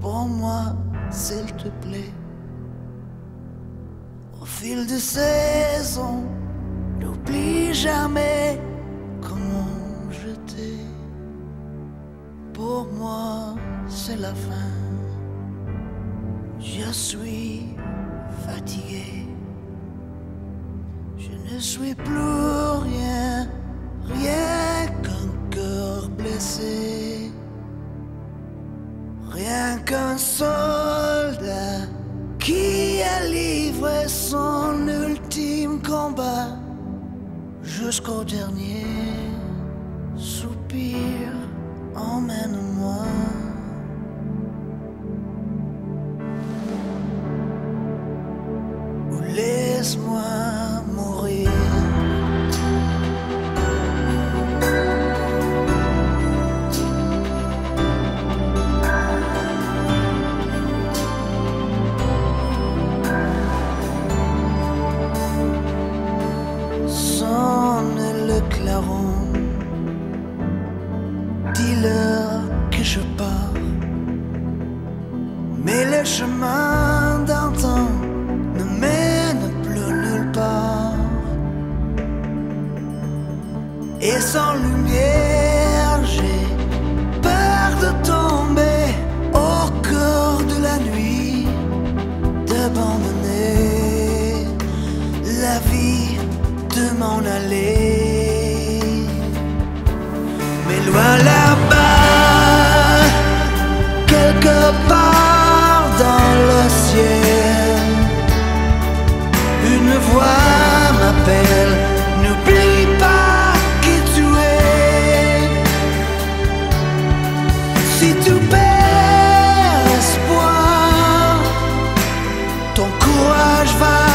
prends-moi, s'il te plaît. Au fil des saisons, n'oublie jamais comment je t'ai. Pour moi, c'est la fin. Je suis fatigué. Je ne suis plus rien, rien qu'un cœur blessé. Soldat qui a livré son ultime combat jusqu'au dernier soupir. Emmène-moi. Ou laisse-moi dis-leur que je pars. Mais le chemin d'antan ne mène plus nulle part. Et sans lumière, j'ai peur de tomber au cœur de la nuit, d'abandonner la vie de m'en aller. Mais loin là. si tu perds espoir, ton courage va